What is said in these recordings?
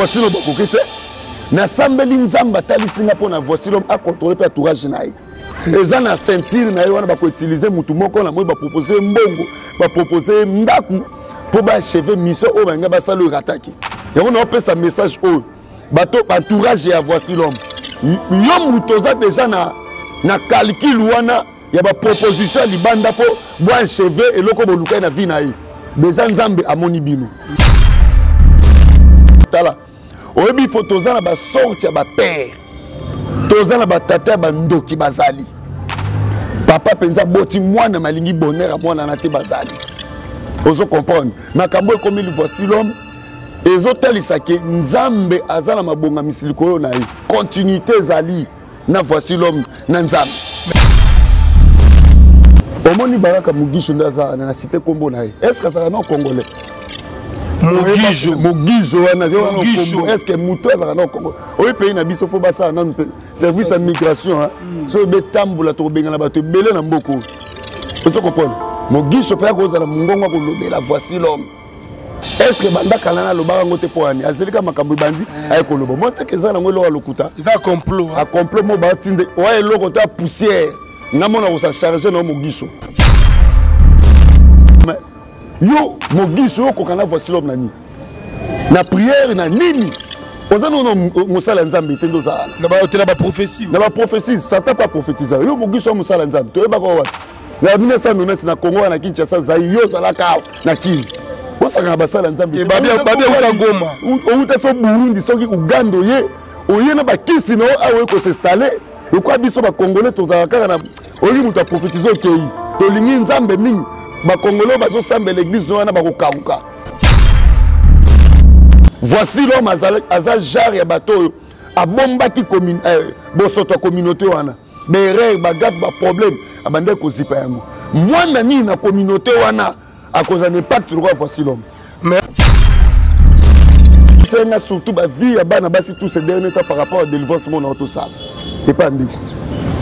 voici l'homme bakoki te nasambeli nzambe atalisi nga mpo na voici l'homme acontrole mpe entourage na ye eza na ceinture na ye wana bakoutilize motu moko na moi bapropose ye mbongo bapropose ye ndako mpo baacheve mission oyo balinga basala oyo erataki yango naopesa message oyo bato entourage ya voici l'homme yo moto oza deja na, na calcule wana ya ba proposition ya libanda mpo bwa cheve eloko bolukai na vie na ye deja nzambe amoni bino tala oyebi fo toza na basorte ya bapere toza na batata ya bandoki bazali papa mpenza boti mwana malingi bonheur ya mwana na te bazali ozo comprendre makambo ekomi voici l'homme ezotalisa ke nzambe aza na mabongamisi likolo na ye continuité ezali na voici l'homme na nzambe omoni baraka mugisho nde aza wana na site nkombo na ye estce azalaka na congolais mogizo wana estce moto azalaka na congo oyo pays na biso fo basala nanu mpe service ya migration mm. soki betambola tokobengana bato ebele na mboka oyo ozo kopona mogiso mpe akozala mongongo akolobela voici l'homme est ce que banda kala na alobaka yango te mpo ani azeli ka makambo ebandi eh. aye koloba mwa nteke eza nango eloko ya lokuta eza complot a complot mo batinde oya eloko to ya poussière nga mona kosa charge na yo mogiso yo mogiso yo okoka na voici lome na nini na prière na nini oza nono mosala ya nzambe te nde ozala na baprophétie na baprophétie satan mpe aprophétisa yo mogiso ya mosala ya nzambe toyebaka wapi na 1990 na congo na kinshasa zai yo ozalaka awa na kini osakaka basala nzambebabi auta goma outa so burundi soki uganda oye oye na bakisi na yo awa oye kosestale lokola biso bakongole tozalaka kaka na oyoki moto aprofitize okei tolingi nzambe mingi bakongole bazosambela eglise no wana bakokauka voici l'homme aza genre ya bato oyo abombaki euh, bosoto ya communauté wana baerreur bagafe baproblème abandaki kozipa yango mwana nini na communauté wana akozala na impact lokola voici l'homme senga surtout bavie ya bana basi tout ce dernier temps par rapport ya délivrance mona otosala epa ya ndeko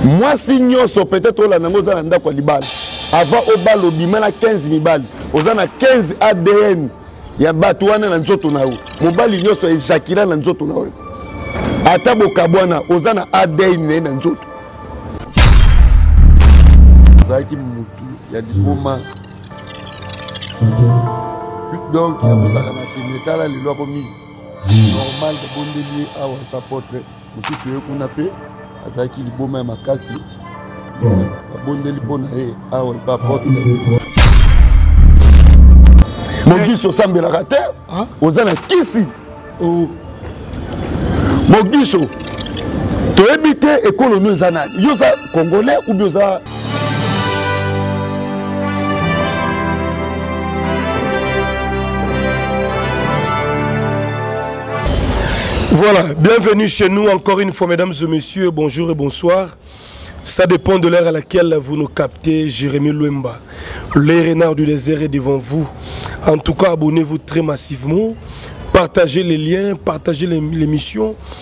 mwasi nyonso peut-être olanda yango oza na ndako ya libala avant obala obima na 15 mibali oza na 15 adn ya bato wana na nzoto na yo mobali nyonso ejakila na nzoto na yo ata bokabwana oza na adn na ye na nzoto azalaki motu ya liboma donc ya kosaka na timi etala lelo akomi normal tobondeli ye awa epa portrait mosusu ye kuna mpe azalaki liboma ya makasi babondeli mpo na ye awa epa porte mogisi osambelaka te oza na kisi oh. mogiso toyebi te ekolo no eza nani yo oza congolais ou bien oza Voilà, bienvenue chez nous encore une fois, mesdames et messieurs, bonjour et bonsoir. Ça dépend de l'heure à laquelle vous nous captez, Jérémy Louemba. Les renards du désert est devant vous. En tout cas, abonnez-vous très massivement. Partagez les liens, partagez l'émission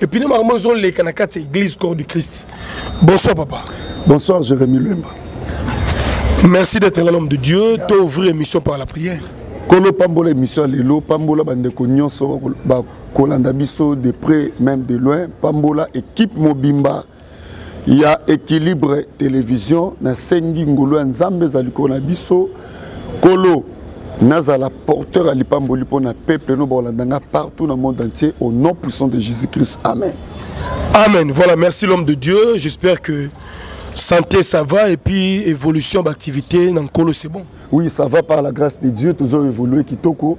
epuis na makambo ezoleka na kati ya église corps du christ bonsoir papa bonsoir jérémi lwemba merci d'être là l'homme de dieu to ouvrir émission par la prière kolo pambola émission ya lelo pambola bandeko nyonso bakolanda biso de près même de loin pambola équipe mobimba ya équilibre télévision nasengi ngolu ya nzambe ezali ko na biso kolo nazala porteur ya lipamboli mpo na peuple no bakolanda nga partout na monde entier au nom puissant de jésus christ amen amen voilà merci l'homme de dieu j'espère que santé ça va et puis évolution d'activité na nkolo c'est bon oui ça va par la grâce de dieu tozo évoluer kitoko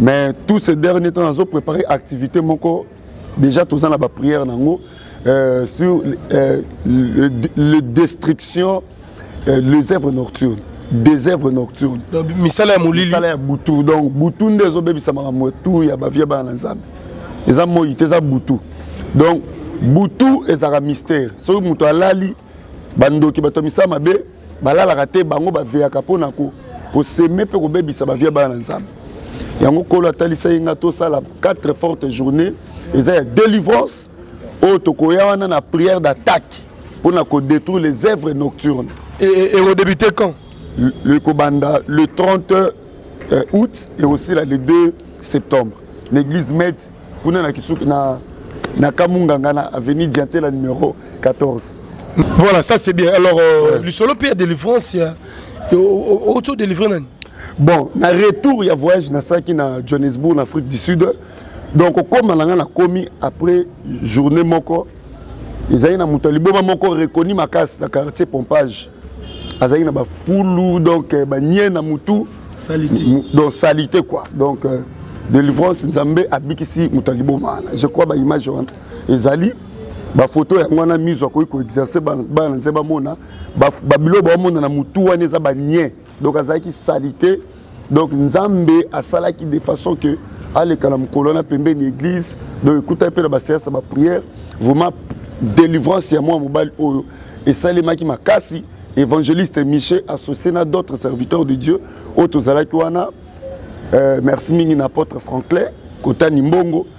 mais tout ce dernier temps nazo préparer activité moko déjà toza na ba prière nango euh, sur euh, le, le destruction euh, les œuvres nocturnes des œuvres nocturnes misala ya molili misala ya butu donc butu nde ezobebisa makambo tout ya bavie bana na nzambe eza moi te eza butu donc butu ezalaka mystère soki moto alali bandoki bato ya misala mabe balalaka te bango baveyaka mpo na koseme mpe kobebisa bavia bana na nzambe yango nkolo atalisa ye ngai tosala 4 forte journée eza ya délivrance oyo tokoya wana na prière d'attaque mpo na kodétruire les œuvres nocturnes ekodébute quand ekobanda le 30 euh, août ekosila le 2 septembre l'église mède kuna na kisuki na na kamunganga na avenue diantela numéro 14 voilà ça c'est bien alors euh, ouais. lisolo mpe ya délivrance ya oto délivre nani bon na retour ya voyage nasalaki na johannesbourg na afrique du sud donc okóma na ngai nakomi après journée moko ezali na moto ya liboma moko reconi makasi na quartier pompage azalaki na bafulu donc euh, banie na mutu donc salite quoi donc euh, délivrance nzambe abikisi moto ya liboma wana je crois baimage wana ezali bafoto yango wana miso akoki koexerce bana na nse bamona babilo baomona na motu wana eza banie donc azalaki salite donc nzambe asalaki de façon que aleka na mokolo wana pembeni église donc ekutaki mpe na baseance ya baprière vraiment délivrance ya mwa mobali oyo esalemaki makasi évangéliste michel associé na d'autres serviteurs de dieu oyo tozalaki wana euh, merci mingi na apôtre franklin kotani mbongo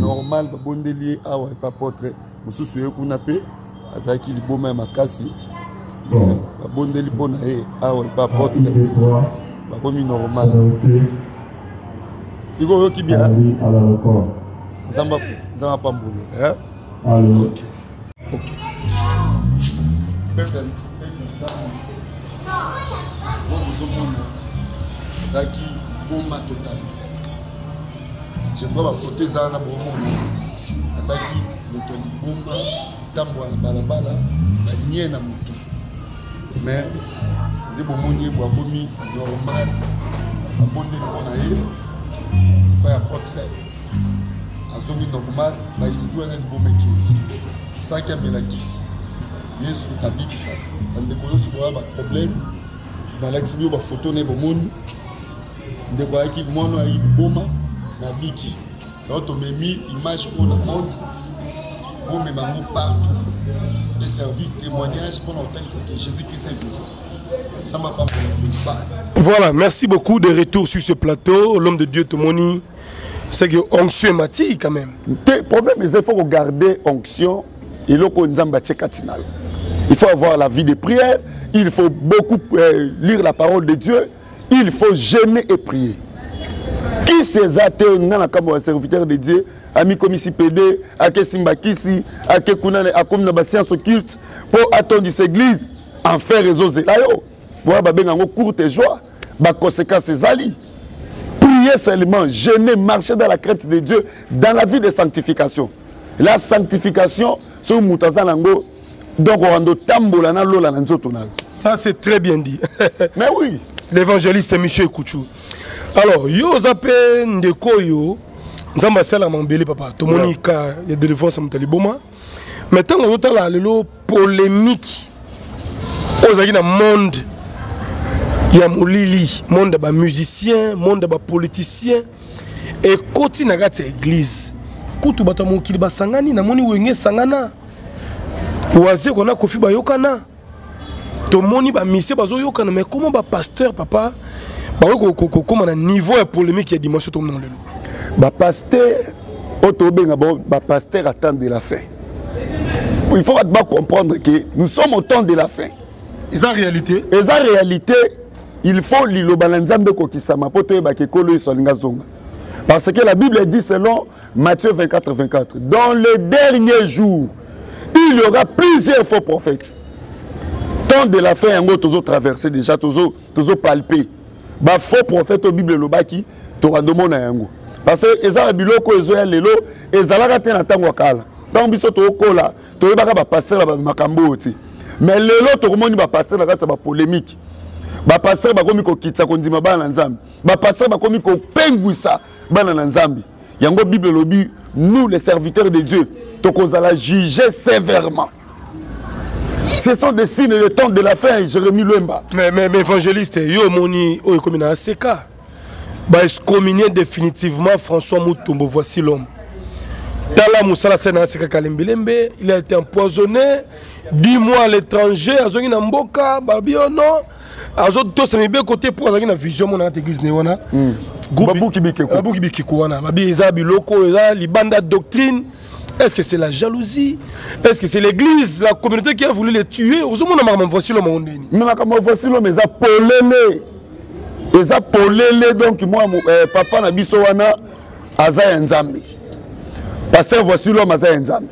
normal babondeli ye awa epa potre mosusu ye kuna mpe azalaki liboma ya makasi babondeli mpo na ye awa epa potre bakomi normal sikoyo oyoki bien nzambe apambolo eh? ezalaki boma total je crois bafoto eza na bomoi azalaki moto ya liboma tambola na balabala banie na motu mais nde bomoni ye bwakomi normal abondeli mpo na ye epai ya portrait azongi normal ba esprit wana liboma ekei saki amela kisi yesu abikisa bandeko nyonso boya baproblème balakisi biyo bafoto na ye bomoni ndeko ayaki mwana ayaki liboma babiki yango tomemi image oyo na monde bomema yango partout eservi témoignage mpona kotalisa ke jésus christ est vivant nzambe apambola bino bana Voilà, merci beaucoup de retour sur ce plateau. L'homme de Dieu, Tomoni, c'est que onction emati quand même te problème eza il faut kogarder onction eloko oyo nzambe atie kati na yo il faut avoir la vie de prière il faut beaucoup euh, lire la parole de dieu il faut jeûner et prier kisi eza te nga na kambo ya serviteur de dieu amikomisi pede akesimba kisi ake kuna akomi na basiance occulte mpo atondisa église enfer ezozela yo wana babenga yango courte joie ba conséquences ezali prier seulement jeûner marcher dans la crainte de Dieu dans la vie de sanctification la sanctification soki moto aza nango donc oranda otambola na lola na nzoto na yo ça c'est très bien dit mais oui l'évangéliste michel kuchu alors yo oza mpe ndeko oyo nzambe asalaka mabele papa tomoni ka ya délivrance ya moto ya liboma mais ntango ozotala lelo polemique oyo ezalaki na monde ya molili monde ya bamusicien monde ya bapoliticien ekoti na kati ya eglize kutu bato ya mokili basangani namoni wenge esangana waze kona kofi bayokana tomoni bamisie bazoyokana mai koma bapasteur papa bakoki kokoma na niveau ya polémique ya dimension tomona lelo bapasteur oyo tobenga bapaster atan de la fin il faut bato bacomprendre que nous sommes au temps de la fin eza réalité eza réalité il faut liloba na nzambe ekokisama mpo toyebaka ekolo yesu alingi azonga parce que la bible dit selon matthieu 24 24 dans le dernier jour il y aura plusieurs faux prophètes temps de la fin yango tozo traverse déjà tozo tozo palpe ba faux prophète oyo bible elobaki tobanda omona yango parce que eza na biloko oyo ezoya lelo ezalaka te na ntango ya kala ntango biso tokola toyebaka bapastere ya makambo oyo te mais lelo tokomoni bapastere na kati ya bapolemike bapastere bakomi kokitisa kondima bana na nzambe bapastere bakomi kopengwisa bana na nzambe yango bible elobi nous les serviteurs de dieu tokozala juge sévèrement Ce sont des signes de temps de la fin, Jérémy Luemba. Mais, mais, mais évangéliste, yo moni, oh, comme na ACK. Bah, excommunier définitivement François Moutombo, voici l'homme. Tala Moussala Sena Seka Kalimbilembe, il a été empoisonné, 10 mois à l'étranger, à Zongi Namboka, Babio, oh non. azo tosa mibe kote mpo azalaki na vision mona na teglise ne wana hmm. babuki bikeko wana babi eza biloko eza libanda doctrine Est-ce que c'est la jalousie Est-ce que c'est l'église, la communauté qui a voulu les tuer ozomona makambo voici l'homme ondeni mais makambo voici l'homme eza polele eza polele donc mwa eh, papa na biso wana aza ya nzambe pasteur voici l'homme aza ya nzambe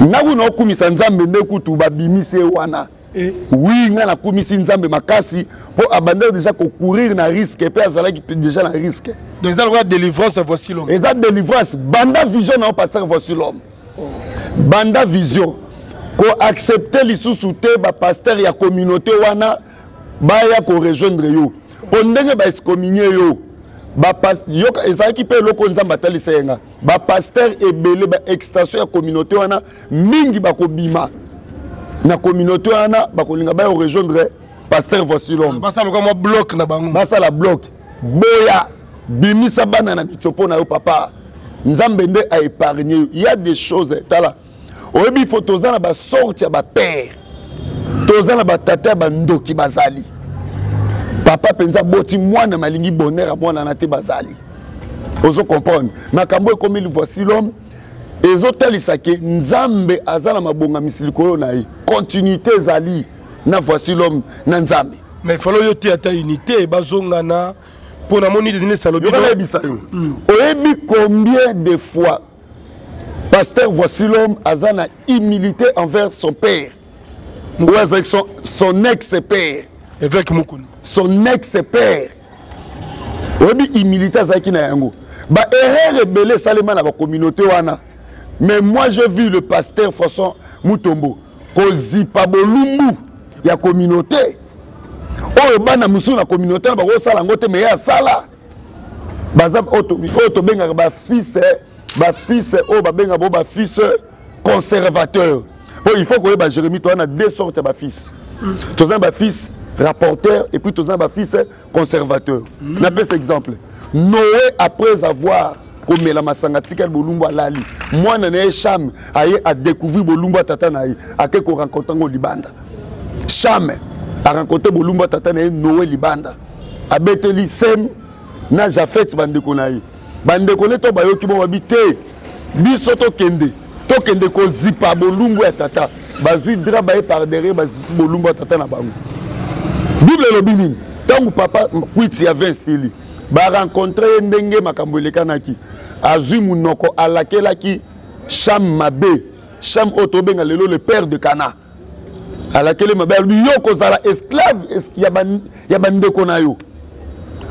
naku naokumisa nzambe nde kutu babimisi ye wana Eh. oui ngai nakumisi nzambe makasi mpo abandaki deja kocourir na risque mpe azalaki deja na risque donc eza lokola délivrance ya voici l'homme eza délivrance banda vision na yo pasteur voici l'homme oh. banda vision koaccepte lisusu te bapasteur ya communauté wana baya korejoindre yo mpo ndenge baescominie yo yoka ezalaki mpe eloko nzambe atalisa ye nga bapasteur ebele baextension ya communauté wana mingi bakobima na communauté wana bakolinga bayo rejoindre pasteur voici l'homme basala loka mwa bloc na bango basala bloc boya bimisa bana na mitiopo na yo papa nzambe nde aépargne yo ya des choses tala oyebi fo toza na basorte ya bapere toza na batata ya bandoki bazali papa mpenza boti mwana malingi bonheur ya mwana na te bazali ozo comprendre makambo ekomeli voici l'homme ezotalisa ke nzambe aza na mabongamisi likolo na ye continuité ezali na voici l'homme na nzambe mais falo yo te ata unité bazongana mpo namoni denise alobi nayebisa yo hmm. oyebi combien de fois pasteur voici l'homme aza na humilité envers son père ou avec son, son ex père évêque mukuni son ex père oyebi humilité azalaki na yango ba erreur ebele esalema na bacommunauté wana mais moi je vu le pasteur françois mutombo kozipa bolumbu ya communauté oyo bana mosusu na communauté na bakosala yango te meye asala baza oyo tobengaka bafise bafise oyo babengaka bo bafise conservateur oyo il faut koyeba jérémi toza na deux sortes ya bafils mm. toza na bafils rapporteur et puis toza na bafils conservateur mm. napesa exemple noé après avoir komela masanga atikali bolumbu alali mwana na ye shame aye adecouvrir bolumbu ya tata na ye ake korencontre yango libanda shame arencontre bolumbu ya tata na ye noe libanda abeteli sem na jafet bandeko na ye bandeko ne to bayoki bo babi te biso tokende tokende kozipa bolumbu ya tata bazwi dra baye par derrière bazipi bolumbu ya tata na bango bible elobi nini ntango papa kwiti ya vin esili barencontre ye ndenge makambo elekanaki azwi monoko alakelaki sham mabe sham oyo tobenga lelo le père de cana alakeli mabe alobi yo kozala esclave ya bandeko na yo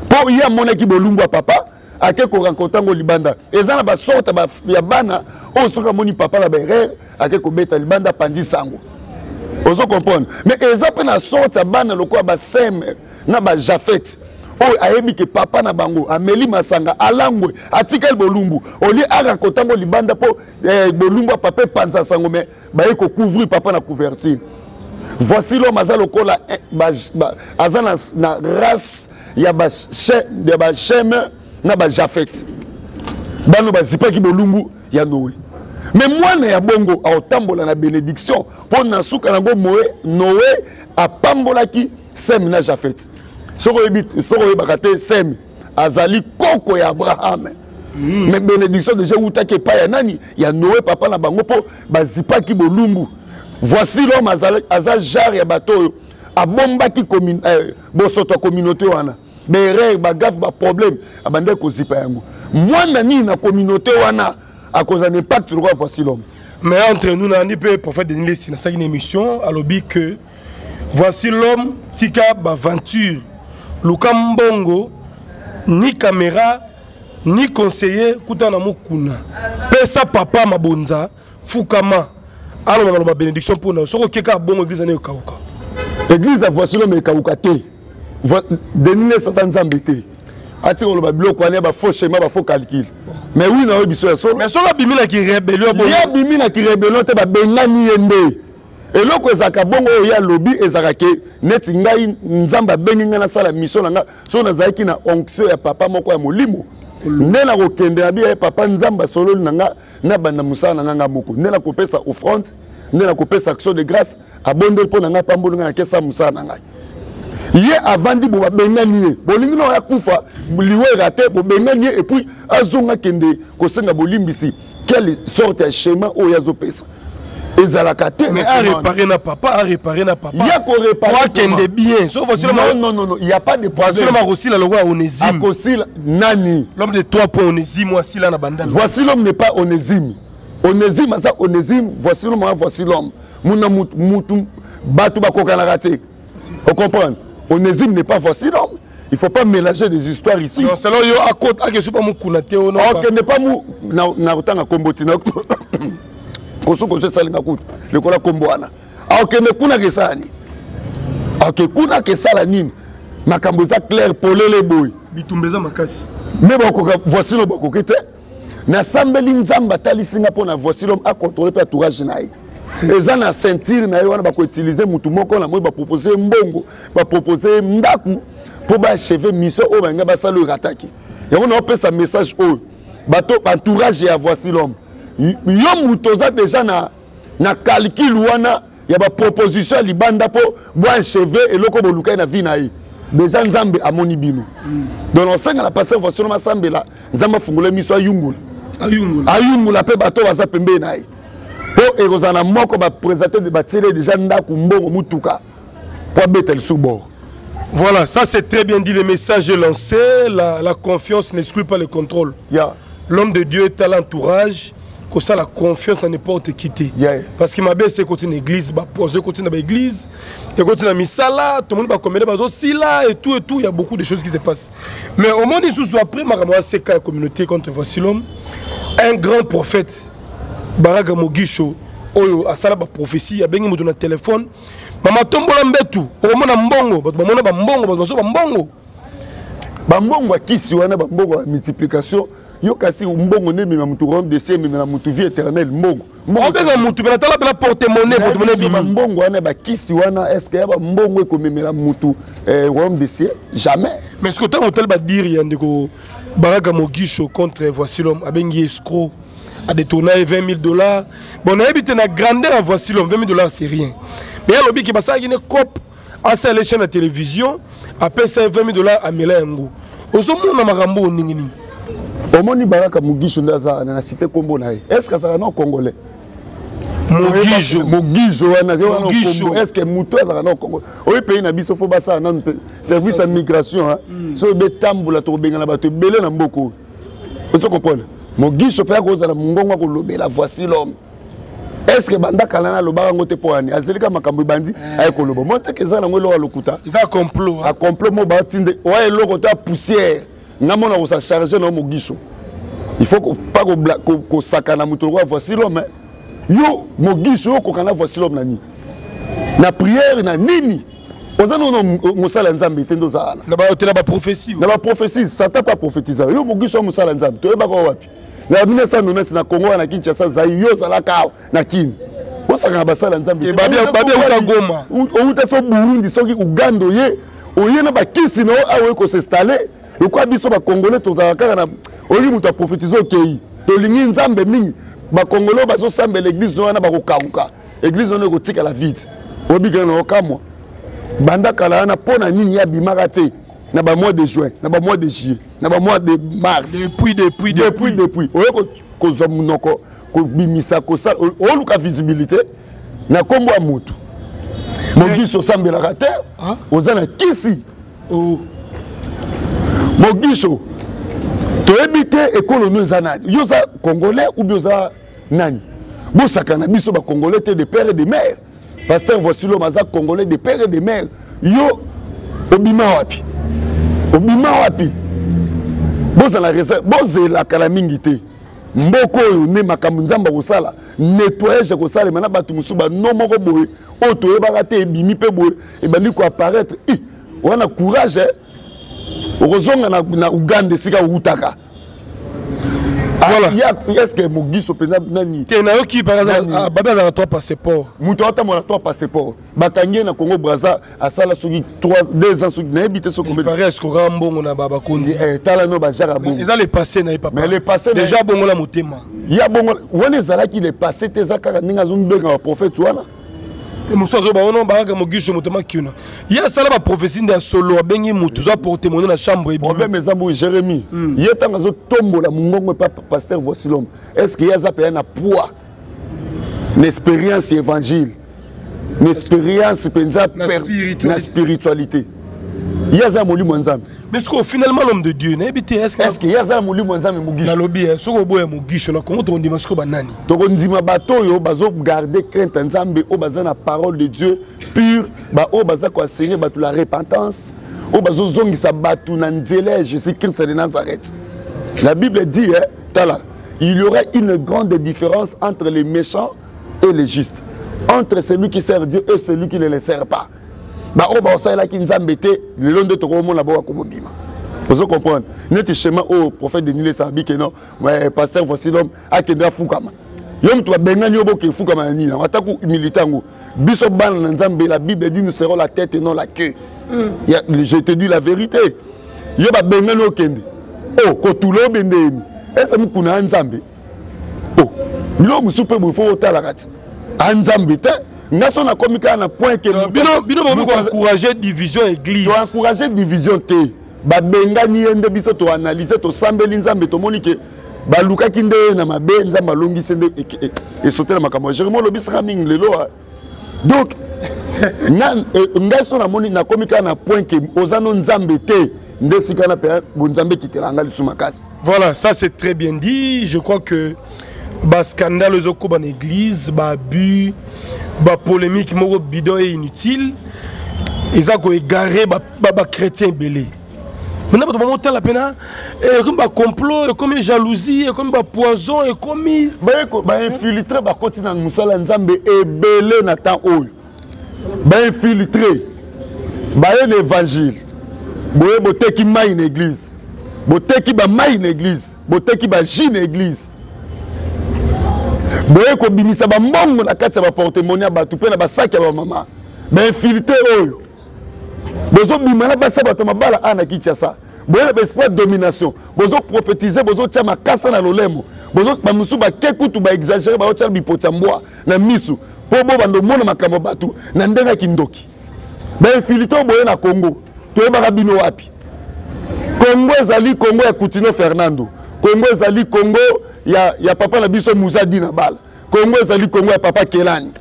mpo ye amonaki bolumbu ya papa ake korencontre yango libanda eza na basorte ya bana oyo soki amoni papa na baerreur ake kobeta libanda apanzi sango ozo comprendre mais eza mpe na sorte ya bana lokola baseme na bajafete oyo ayebi ke papa na bango ameli masanga alangwe atikali bolumbu olie arencontre yango libanda mpo eh, bolumbu ya papa epanza sango mais baye ko couvrir papa na couverture voici l'homme aza lokola eh, aza na, na race ya basheme na bajafete bano bazipaki bolumbu ya noe me mwana ya bongo akotambola na benediction mpo na suka yango moe noe apambolaki seme na jafete soki oyebaka te seme azali koko ya abrahame mm. mais bénédiction déjà eutaki epai ya nani ya noe papa na bango mpo bazipaki bolumbu voici l'homme aza jare ya bato oyo abombaki eh, bosoto ya communauté wana baerreur bagafe baproblème abandaki kozipa yango mwana nini na communauté wana akozala na impact lokola voici l'homme mais entre nous nayandi mpe prophète denis lesi nasalaki na émission alobi que voici l'homme tika baventure luka mbongo ni kamera ni conseiller kuta na mokuna pesa papa mabonza fukama aloba maloba bénédiction mpo na yo soki okeka bongo eglize ane ekauka eglize ya voici l'homme ekauka te denis lesa aza nzambe te atika koloba biloko wana ya bafaux schéma bafaux calcul mais wi na yo biso ya solo mais soki abimi na kirébellion ye abimi na kirébellion te babengani ye nde eloko ezalaka bongo oyo ye alobi ezalaka ke neti ngai nzambe abengi ngai nasala misio na ngai so nazalaki na onction ya papa moko ya molimo nde nakokende na biya ye papa nzambe asololi na ngai nabanda mosala na ngai ngai moko nde nakopesa offrande nde nakopesa action de grâce abondeli mpo na ngai apamboli ngai nakesa mosala na ngai ye avandi bo babengani ye bolingi na oya kufa liwera te bobengani ye epuis azonga kende kosenga bolimbisi quelle sorte ya schéma oyo azopesa ezalaka te mais a réparé na papa a réparé na papa ya ko réparé wa kende bien sauf voici non non non non il y a pas de problème voici ma rosila lokola onésime akosila nani l'homme de toi point onésime wa sila na bandal voici l'homme n'est pas onésime onésime aza onésime voici l'homme voici l'homme muna mutu bato bakokanaka te Au comprendre Onésime n'est pas voici non il faut pas mélanger des histoires ici non selon yo akota akesu pa mukuna te ono okende pa mu na na kotanga kombo tina kosu kosu esalinga kutu lokola kombo wana akende kuna kesani ake kuna kesala nini makambo eza claire polele boye bitumba eza makasi me bakoka voici no bakoki te nasambeli nzambe atalisi nga mpo na voici lome acontrole mpe atourage na ye eza na ceinture na ye wana bakoutilize motu moko na moi bapropose ye mbongo bapropose ye ndako mpo baacheve mission oyo balinga basala oyo erataki yango naopesa message oyo bato entourage ya voici lome yo moto oza deja na, na calcule wana ya ba proposition ya libanda mpo bwa cheveux eloko bolukai na vie na ye deja nzambe amoni bino mm. donc nasenga na paster voisono masambela nzambe afungula miso ayungula ayungula mpe bato oyo baza pembeni na ye mpo ekozala na moko bapresente batiele deja ndako mbongo motuka mpo abeta lisusu bor Voilà, ça c'est très bien dit, le message est lancé, la, la confiance n'exclut pas le contrôle. Yeah. L'homme de Dieu est à l'entourage, kosala confiance na n'importe qui te yeah. parce que mabe esi ekoti na église bapoison ekoti na baéglise ekoti na misala tomoni bakomele bazosila et tout et tout ya beaucoup de choses qui se passe mais omoni lisusu après makambo ya seka ya communauté contre vasilom un grand prophète baraga mogisho oyo asala baprophétie abengi moto na telefone mama tombola mbetu okomona mbongo bato bamona bambongo bato bazo bambongo bambongo ya kisi wana bambongo ya multiplication yo kasi mbongo nde emema motu royaume de ciel ememela motu vie éternel mbongo obenga motu mpe natala mpela portemone portemone bimi mbongo wana bakisi wana est ce que ya bambongo ekomemela motu eh, royaume de ciel jamais mais ce que ntango otali badiri ya ndeko baraka mogisho contre voici l'homme abengi ye escro adetourna ye 20 000 dollars bon nayebi te na grandeur ya voici l'homme 20 000 dollars c'est rien mais alobi ke basalaki ne cope asa alesha na televizio apesa ye 20 dollar amela yango ozomona makambo oyo ndenge nini omoni baraka mogisho nde aza na site nkombo na ye estce azalaka na congolais mogijo mogijo wana estce moto azalaka na congo oyo pays na biso fo basala nanu mpe service ya migration hmm. soki betambola tokobengana bato ebele na mboka oyo ozo comprendre mogiso mpe akozala mongongo akolobela voici l'homme eske banda kala na alobaka yango te mpo yani azelika makambo ebandi eh. aye koloba mo nteke eza nango eloko ya lokuta eza complot a complot mo batinde oya eloko to ya poussière nga mona kosa charge na yo mogiso il faut pas kosakana moto lokola voici l'homme yo mogiso yo okokana voici l'homme na nini na prière na nini oza nono mosala ya nzambe te nde ozala na baprophétie na baprophétie satan mpe aprofetiza yo mogiso ya mosala ya nzambe toyebaka wapi na 1990 na congo na kinshasa zai yo ozalaka awa na kini bosakaka basala nzambeouta goma outa so burundi soki uganda oye oye na bakisi na yo awa oye kosestale lokola biso bakongole tozalaka kaka na oyoki moto aprofitize okei tolingi nzambe mingi bakongole oyo bazosambela eglize no wana bakokauka eglize wana ekotikala vide obikela na okamwa banda kala wana mpo na nini ye abimaka te na bamois de juin na bamois de juillet na ba mois de mars depuis depuis depuis depuis oye kozwa monoko kobimisa kosala oluka visibilité na nkombo ya motu mogisi osambelaka te oza na kisi oh. mogisho toyebi te ekolo no eza nani yo oza congolais ou bien oza nani bosakana biso bacongolais te de père et de mare pasteur vosilom aza congolais de père et de mère yo obima wapi obima wapi bozala reserve bozelaka na mingi te mboka oyo nde makambo nzambe akosala nettoyage akosalema na bato mosusu bano moko boye oyo toyebaka te ebimi mpe boye ebandi koapparaître wana courage eh? okozonga na, na uganda esika outaka voilà est-ce que mogiso mpenza nani te nayoki babe azala trois passeport moto atambola trois passeport bakangi ye na congo braza asala soki deux ans soki nayebi te sokipareskokaa mbongo na babakonzi eh, tala no bajaka bongo eza le passé na ye papa mais le passé déjà bongola motema ya bongo wana ezalaki le passé te eza kaka ndenge azomibengaka prophète wana mosusu azoba wana bayaka mogisho moto makiuna ye asala baprophétie nde ya solo abengi motu oza portemone na chambre problème eza boye jérémi hmm. ye ntango azotombola mongongo epa paster vosilom est ce que ye aza mpeya na poids na expérience ya évangile na expérience mpenza na spiritualité ye aza ya molimo ya nzambe mais sikoyo finalement l'homme de dieu nayebi te estceque ye aza na molimo ya nzambe mogisho nalobi eh, soki oboya mogisho na kongo tokondima sikoyo banani tokondima bato oyo bazogarde crainte ya nzambe oyo baza na parole de dieu pure baoyo baza koensegne bato la repentance oyo bazozongisa bato na nzela ya jésus christ de nazareth la bible dit eh, tala il y aura une grande différence entre les méchants et les justes entre celui qui sert dieu et celui qui ne le sert pas baoyo baosalelaki nzambe te lelo nde tokomona boka komobima ozo comprendre neti chemin oyo oh, prophète denis lesa abi ke non eh, pasteur voici l'homme akende afukama yo moto babengani yo boke efukama na nini yango atako humilité yango biso bana na nzambe la bible dit nous serons la tête et non la queue mm. je te dis la vérité yo babengani okende o oh, kotula obendeyemi ese mokuna ya nzambe oh biloko mosusu mpe boye fo otalaka ti a nzambe te nga so nakomi kaka na point ke bino bokomi koencourage division église toencourage division te babengani ye nde biso toanalyse tosambeli nzambe tomoni ke balukaki nde ye na mabe nzambe alongisi nde esote na makambo ya jeremi olobisaka mingi lelo donc eh, ngai so namoni nakomi kaka na point ke oza no nzambe te nde esika na mpe bonzambe ekitela ngai lisusu makasi voilà ça c'est très bien dit je crois que bascandale ezokoba na église baabus bapolémique moko bidon e inutile eza koegare bachrétien ebele maintenant bato bamotala mpena eh, ekomi bacomplot ekomi jalousie ekomi bapoison ekomi bainfiltre bakoti na mosala ya nzambe ebele na temps oyo bainfiltre baye na évangile boye boteki mai na église boteki bamai na église boteki baji na église boye kobimisa bambongo na kati ya baportemone ya bato mpe na basaki ya bamama bainfiltre oyo bozobima na basi ya bato ya mabala a na kinshasa boye na baespoir domination bozoprofetize bozotya makasa na lolemo bamosusu bake kutu baexagere baotya bipotya mbwa na misu mpo bo bando omona makambo ya bato na ndenge ya kindoki bainfilite oyo boye na congo toyebaka bino wapi congo ezali congo ya coutino fernando congo ezali congo ya, ya papa na biso muzadi na bala Congo ezali Congo ya papa Kelani.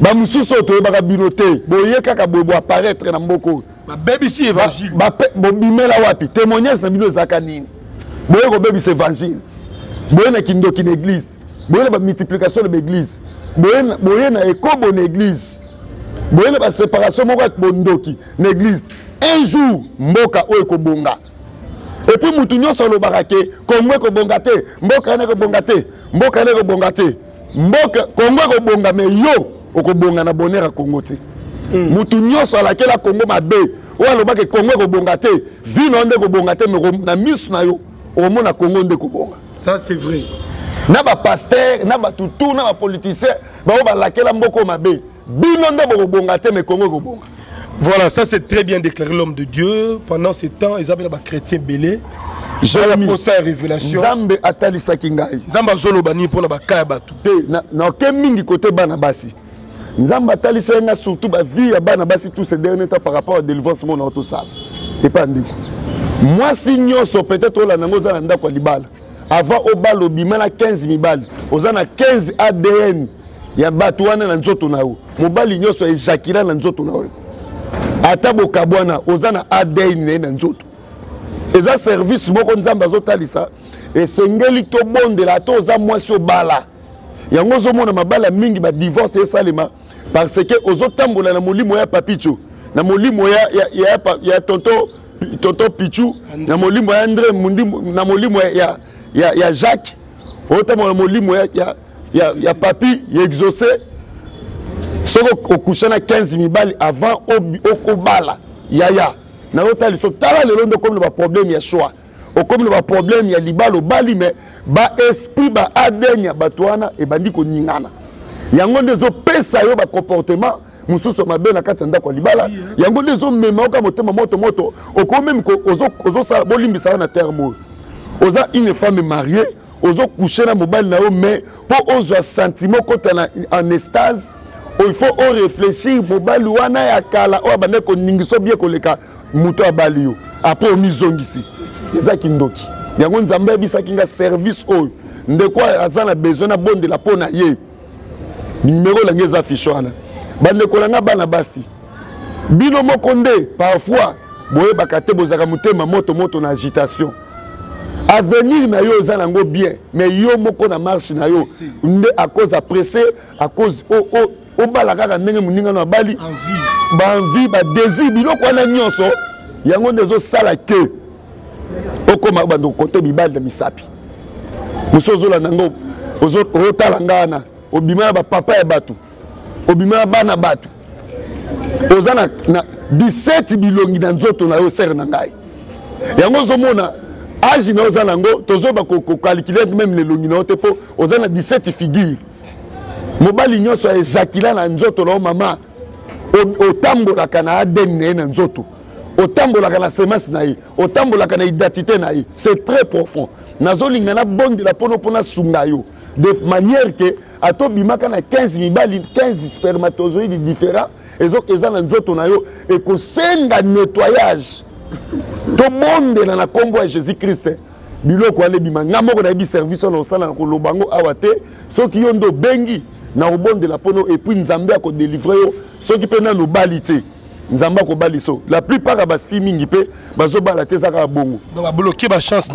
Ba mususu oyo toyebaka bino te boye kaka boye bo apparaître na mboko oyo babebisi évangile bobimela wapi témoignage na bino ezalaka nini boye kobebisa évangile boye na kindoki na église boye na bamultiplication na baéglise boye na ekobo na église boye na baséparation moko ya bondoki na église un jour mboka oyo ekobonga epuis motu nyonso alobaka ke kongo ekobonga te mboka yana ekobonga te mboka yana ekobonga te mboka kongo ekobonga me yo okobonga na bonheur ya kongo te hmm. motu nyonso alakela kongo mabe oyo alobaka kongo ekobonga te vi na yo nde ekobonga te me na miso na yo okomona kongo nde ekobonga ça c'est vrai na bapaster na batutu na bapoliticien baoyo balakela mboko mabe bino nde bokobonga te me kongo ekobonga voilà ça c'est très bien déclaré l'homme de dieu pendant ce temps eza bena bachrétien ebele posa ya révélation nzambe atalisaki ngai nzambe azoloba nini mpo na baka ya bato te naoke mingi kote bana basi nzambe atalisaki ngai surtout bavie ya bana basi tout ce dernier temps par rapport ya délivrance mona otosala epa ndeko mwasi nyonso peut-être olanda yango oza na ndako ya libala avant obala obima na 15 mibali oza na 15 adn ya bato wana na nzoto na yo mobali nyonso ejakila na nzoto na yo ata bokabwana oza na adn na ye na nzoto eza service moko nzambe azotalisa esengeli tobondela ata oza mwasi obala yango ozomona mabala mingi badivorce esalema parce que ozotambola na molimo ya papicho na molimo ya, ya, ya, ya tonto, tonto pichu na molimo ya andre na molimo ya, ya, ya, ya jacques otambola na molimo ya, ya, ya, ya papi ya exauce soki okusha na 15 mibali avant okobala yaya nayo tala liso tala lelo nde okomi na baproblème ya choix okomi na baproblème ya libala obali me baesprit ba adn ya bato wana ebandi koningana yango nde ezopesa yo bacomportement mosusu mabe na kati ya ndako ya libala yango nde ezomema oka motema moto moto okomi meme ozosala bolimbisaka na terme oyo oza une femme mariée ozo coucher na mobali na yo mais mpo ozwa sentiment okota na en estase il faut o réfléchir mobali wana ya kala oyo abanda koningisa bie koleka moto abali yo apres omizongisi eza kindoki yango nzambe ayebisaki nga service oyo ndeko aza na besoin nabondela mpo na ye nimero na ngai eza affiche wana bandeko na ngai bana basi bino moko nde parfois boyebaka te bozalaka motema moto moto na agitation avenir na yo eza nango bien mais yo moko na marche na yo nde akoze apresse akoze obala kaka ndenge moninga no abali baenvie badésir biloko wana nyonso yango nde ezosala ke okoma obanda kokote mibali na misapi mosusu ozolanda ngo otala nga wana obima na bapapa ya bato obima na bana bato oza na, na 17 bilongi na nzoto na yo sere na ngai yango ozomona age na yo oza nango tozoyeba kokalikile meme lelongi na yo te mpo oza na 17 figure mobali nyonso aejakila na nzoto na yo mama otambolaka na adn na ye na nzoto otambolaka na semence na ye otambolaka na identité na ye c'est très profond nazolinga nabondela mpono mpo nasunga yo de manière ke ata obimaka na 15 mibali 15 spermatozoïde différent eza na nzoto na yo ekosenga nettoyage tobondela na nkombo ya jésus christ biloko wana ebima ngai moko nayebi service wana osala na koloba yango awa te soki yo nde obengi na kobondela mpono epuis nzambe akodelivre yo soki mpe nano obali te nzambe akoba liso la plupart ya basi mingi mpe bazobala te eza kaka bongo babloke bachance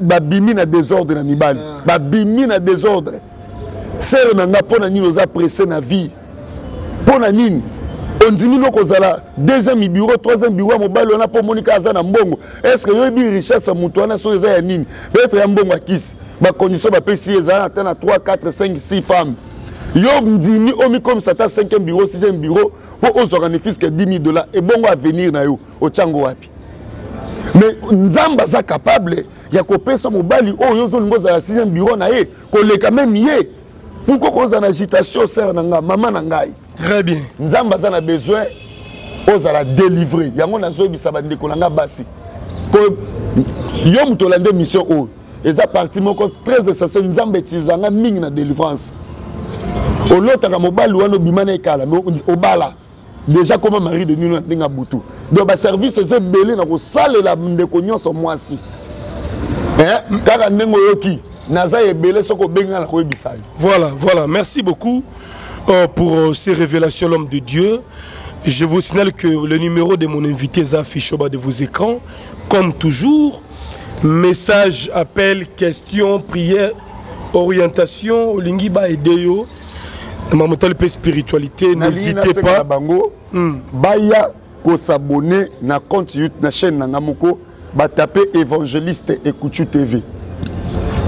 babimi na desordre na mibali babimi na desordre sere na nga mpo na nini oza presse na vie mpo na nini ondimi no kozala deuxième bureau troisième bureau ya mobali wana mpo omoni kaka aza na mbongo est ce que oyebi richesse ya moto wana soki eza ya nini peut-être ya mbongo ya kisi bacondition bapesi ye ezala ata na 3 4 5 6 femmes yo ndimi omikomisa ata 5e bureau 6e bureau mpo ozwaka ne fiske 10 000 dollars ebongo avenir na yo otya yango wapi mais nzambe aza capable ya kopesa mobali oyo yo ozolinga ozala sixième bureau na ye koleka meme ye pourkoi kozala na agitation sere na ngai mama na ngai très bien nzambe aza na besoin ozala délivré yango nazoyebisa bandeko na ngai basi ko yo moto olande mission oyo eza parti moko très essentiel nzambe etilisa nga mingi na délivrance olotaka mobali wana obima na ekala me obala déjà koma marie de nino na ndenge ya butu donc baservice eza ebele na kosalela ndeko nyonso mwasi eh, kaka ndenge oyoki naza ebele soki obengi nga na koyebisa yo voilà voilà merci beaucoup euh, pour euh, ces révélations l'homme de dieu je vous signale que le numéro de mon invité eza fichoba de vos écrans Comme toujours, message, appel, question, prière, orientation, olingi ba aider yo. Mamotali pe spiritualité, n'hésitez pas. Bango, hmm. baya ko s'abonner na compte YouTube na chaîne na ngamoko, ba taper évangéliste Ekuchu TV.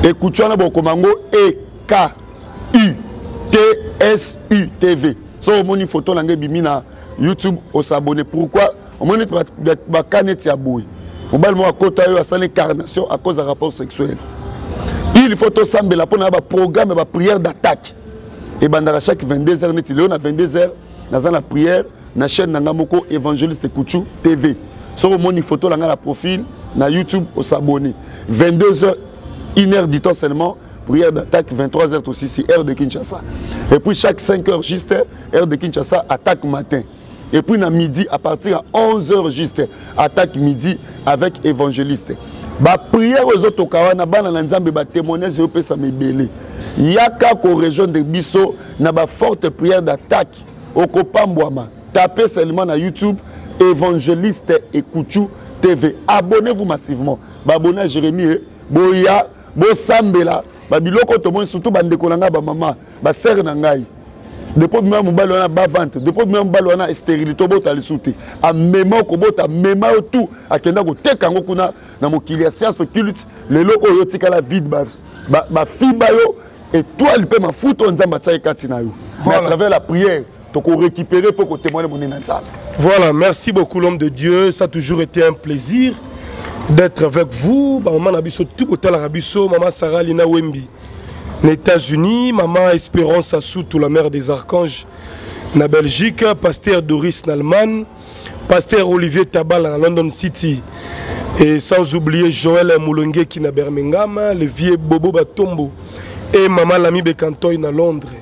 Ekuchu na bokoma ngo E K U T S U TV. So moni photo na ngai bimina YouTube, o s'abonner. Pourquoi? omoni ete baka neti ya boye mobali moko akota yo asala incarnation à cause ya rapport sexuel il faut tosambela mpo na baprogramme ya baprière d'attaque ebandaka chaque 22 heures neti lelo na 22 heures naza na prière na chaîne na ngai moko évangéliste kuchu tv soki omoni foto na ngai na profil na youtube osabone 22 heures une heure du temps seulement prière d'attaque 23 heures tosisi heure de kinshasa et puis chaque 5 heures juste heure de kinshasa attaque matin et puis na midi à partir ya 11 heures juste attaque midi avec évangéliste baprière oyo ezotoka wana bana na nzambe batémoignage eyopesama ebele yaka korejoindre biso na baforte prière d'attaque okopambwama tape seulement na youtube évangéliste ekuchu tv abonnez-vous massivement baabonne ya jérémie boya bosambela babiloko tomoni surtout bandeko na ngai bamama ba sœur na ngai depuis bima mobali wana bavante depuis bima mobali wana stérilité obota lisusu te amema okobota amema yo tout akenda koteka yango kuna na mokili ya science occulte lelo oyo otikala vide bafiba yo étoile mpe mafuta oyo nzambe atiaki kati na yo mais à travers la prière tokorécupere mpe kotémoigne monene na nzambe voilà merci beaucoup l'homme de dieu ça a toujours été un plaisir d'être avec vous bamama na biso tout botalaka biso mama sarah lina wembi na états-unis mama espérance asutu la mère des archanges na belgique pasteur doris na allemagne pasteur olivier tabala na london city et sans oublier joel molongeki na birmingham le vieux bobo batombo et mama lami bekantoy na londres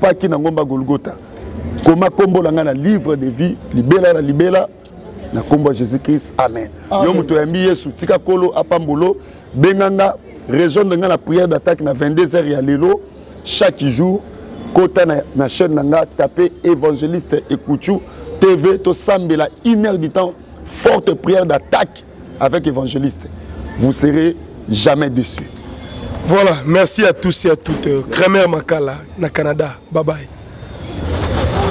paki na ngomba golgota koma nkombo na ngai na livre de vie libela na libela na nkombo ya jésus christ amen, amen. yo moto oyambi yesu tika kolo apambolo benga nga région de nga na prière d'attaque na 22 heures ya lelo chaque jour kota na, na chaîne na nga tape évangéliste ekuchu tv tosambela une heure du temps forte prière d'attaque avec évangéliste vous serez jamais déçus voilà merci à tous et à toutes euh, Kramer Makala na Canada bye bye